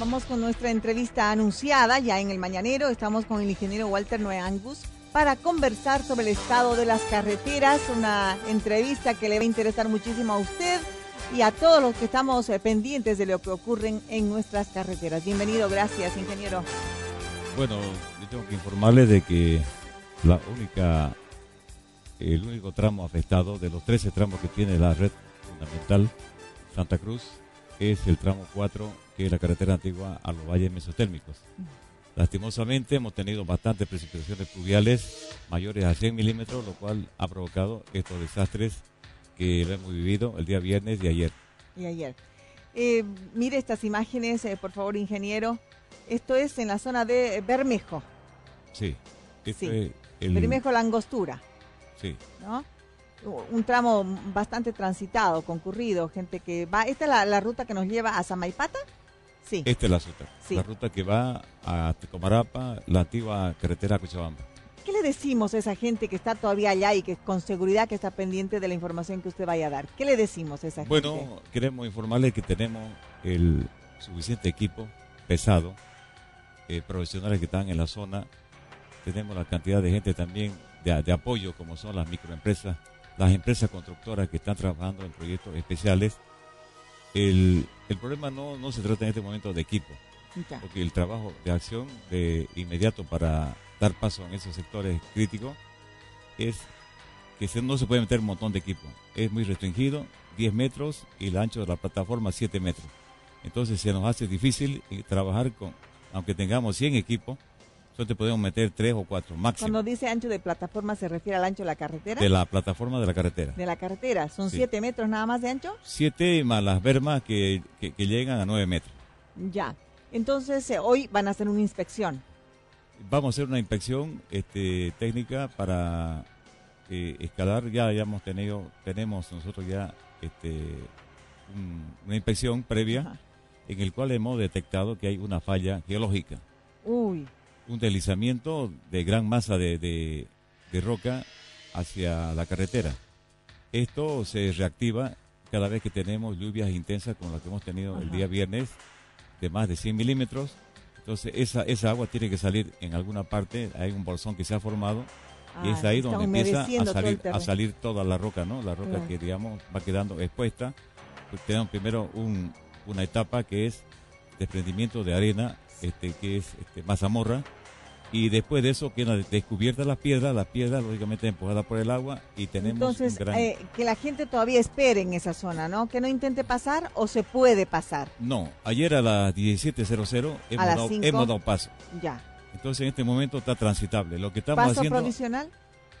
Vamos con nuestra entrevista anunciada ya en el mañanero. Estamos con el ingeniero Walter Noeangus para conversar sobre el estado de las carreteras. Una entrevista que le va a interesar muchísimo a usted y a todos los que estamos eh, pendientes de lo que ocurren en nuestras carreteras. Bienvenido, gracias, ingeniero. Bueno, yo tengo que informarle de que la única, el único tramo afectado de los 13 tramos que tiene la red fundamental Santa Cruz es el tramo 4, que es la carretera antigua a los valles mesotérmicos. Lastimosamente hemos tenido bastantes precipitaciones pluviales mayores a 100 milímetros, lo cual ha provocado estos desastres que hemos vivido el día viernes y ayer. Y ayer. Eh, mire estas imágenes, eh, por favor, ingeniero. Esto es en la zona de Bermejo. Sí. sí. Bermejo, la angostura. Sí. ¿No? Un tramo bastante transitado, concurrido, gente que va. ¿Esta es la, ruta que nos lleva a Samaipata? Sí. Esta es la ruta. La ruta que va a Tecomarapa, la antigua carretera Cochabamba. ¿Qué le decimos a esa gente que está todavía allá y que con seguridad que está pendiente de la información que usted vaya a dar? ¿Qué le decimos a esa gente? Bueno, queremos informarle que tenemos el suficiente equipo pesado, eh, profesionales que están en la zona. Tenemos la cantidad de gente también de, apoyo, como son las microempresas, las empresas constructoras que están trabajando en proyectos especiales. El, el problema no, no se trata en este momento de equipo, porque el trabajo de acción de inmediato para dar paso en esos sectores críticos es que no se puede meter un montón de equipo. Es muy restringido, 10 metros y el ancho de la plataforma 7 metros. Entonces se nos hace difícil eh, trabajar con, aunque tengamos 100 equipos, solo podemos meter 3 o 4 máximo. Cuando dice ancho de plataforma, ¿se refiere al ancho de la carretera? De la plataforma de la carretera. De la carretera, ¿son 7 metros nada más de ancho? 7 más las bermas que, que, llegan a 9 metros. Ya, entonces eh, hoy van a hacer una inspección vamos a hacer una inspección este, técnica para eh, escalar. Ya, hemos tenido, tenemos nosotros ya este, una inspección previa en el cual hemos detectado que hay una falla geológica. Uy. Un deslizamiento de gran masa de, de, roca hacia la carretera. Esto se reactiva cada vez que tenemos lluvias intensas como las que hemos tenido el día viernes de más de 100 milímetros entonces esa, esa agua tiene que salir en alguna parte, hay un bolsón que se ha formado y es ah, ahí donde empieza a salir, a salir toda la roca, ¿no? La roca que digamos va quedando expuesta. Pues tenemos primero un, una etapa que es desprendimiento de arena, este, que es este, mazamorra, y después de eso queda descubierta la piedra, la piedra lógicamente empujada por el agua y tenemos Entonces, eh, que la gente todavía espere en esa zona, ¿no? Que no intente pasar o se puede pasar. No, ayer a las 17.00 hemos, dado, hemos dado paso. Ya. Entonces en este momento está transitable. Lo que estamos ¿Paso haciendo, provisional?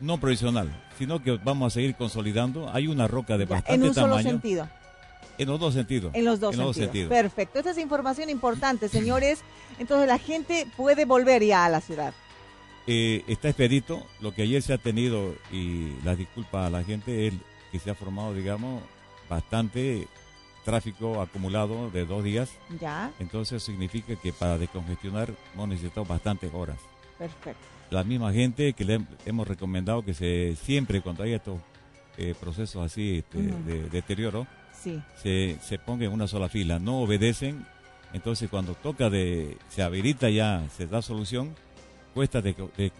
No provisional, sino que vamos a seguir consolidando. Hay una roca de bastante tamaño. En un solo sentido. En los dos sentidos. En los dos, sentidos. Perfecto. Esta es información importante, señores. Entonces la gente puede volver ya a la ciudad. Eh, está expedito. Lo que ayer se ha tenido, y la disculpa a la gente, es que se ha formado, digamos, bastante tráfico acumulado de dos días. Ya. Entonces significa que para descongestionar hemos necesitado bastantes horas. Perfecto. La misma gente que le hemos recomendado que se siempre cuando hay estos eh, procesos así este, de deterioro, se, se ponga en una sola fila, no obedecen, entonces cuando toca de, se habilita ya, se da solución, cuesta de,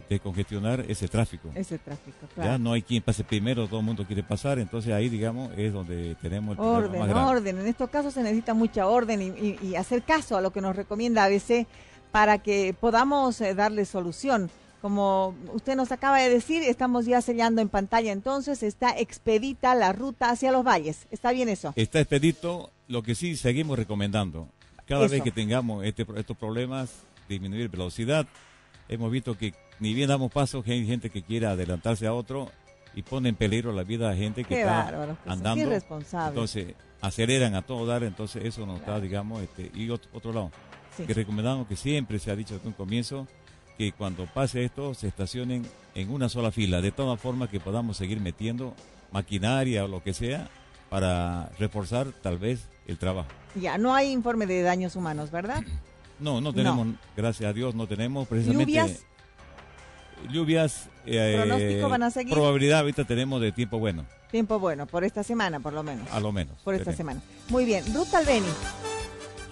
de, congestionar ese tráfico. Ese tráfico, claro. Ya no hay quien pase primero, todo el mundo quiere pasar, entonces ahí, digamos, es donde tenemos el orden, más orden. En estos casos se necesita mucha orden y, y, hacer caso a lo que nos recomienda ABC para que podamos eh, darle solución. Como usted nos acaba de decir, estamos ya sellando en pantalla entonces, está expedita la ruta hacia los valles. ¿Está bien eso? Está expedito, lo que sí seguimos recomendando. Cada vez que tengamos este, estos problemas, disminuir velocidad. Hemos visto que ni bien damos paso, hay gente que quiere adelantarse a otro y pone en peligro la vida de gente que está andando. Entonces, aceleran a todo dar, entonces eso nos está, digamos, este, y otro, lado. Que recomendamos que siempre se ha dicho desde un comienzo, que cuando pase esto se estacionen en una sola fila, de todas formas que podamos seguir metiendo maquinaria o lo que sea para reforzar tal vez el trabajo. Ya, no hay informe de daños humanos, ¿verdad? No, no tenemos, gracias a Dios no tenemos precisamente... ¿Lluvias? Lluvias... Eh, ¿Pronóstico van a seguir? Probabilidad ahorita tenemos de tiempo bueno. Tiempo bueno, por esta semana por lo menos. A lo menos. Por esta semana. Muy bien, Ruth Albeni.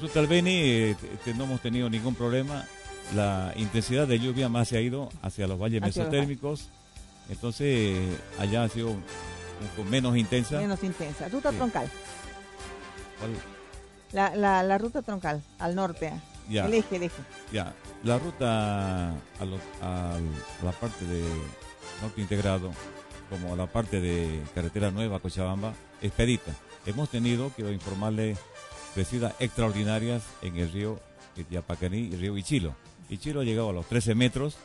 Ruta del Beni eh, no hemos tenido ningún problema. La intensidad de lluvia más se ha ido hacia los valles Hacia los mesotérmicos. Entonces, allá ha sido un poco menos intensa. Menos intensa. Ruta Sí. troncal. ¿Cuál? La, la, la ruta troncal, al norte. Ya. El eje, el eje. Ya, la ruta a, los- a la parte de norte integrado, como a la parte de carretera nueva Cochabamba, expedita. Hemos tenido, quiero informarle, crecidas extraordinarias en el río Yapacaní y el río Ichilo. Ichilo ha llegado a los 13 metros.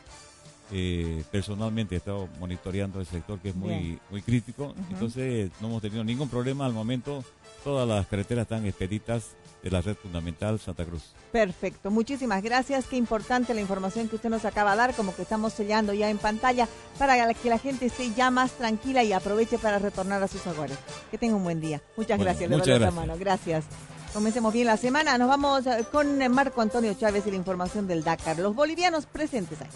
Eh, personalmente he estado monitoreando el sector que es muy, Bien. muy crítico. Entonces no hemos tenido ningún problema al momento. Todas las carreteras están expeditas de la red fundamental Santa Cruz. Perfecto, muchísimas gracias. Qué importante la información que usted nos acaba de dar, como que estamos sellando ya en pantalla para que la gente esté ya más tranquila y aproveche para retornar a sus hogares. Que tenga un buen día. Muchas Bueno, gracias, muchas gracias. hermano. Gracias. Comencemos bien la semana. Nos vamos eh, con eh, Marco Antonio Chávez y la información del Dakar. Los bolivianos presentes ahí.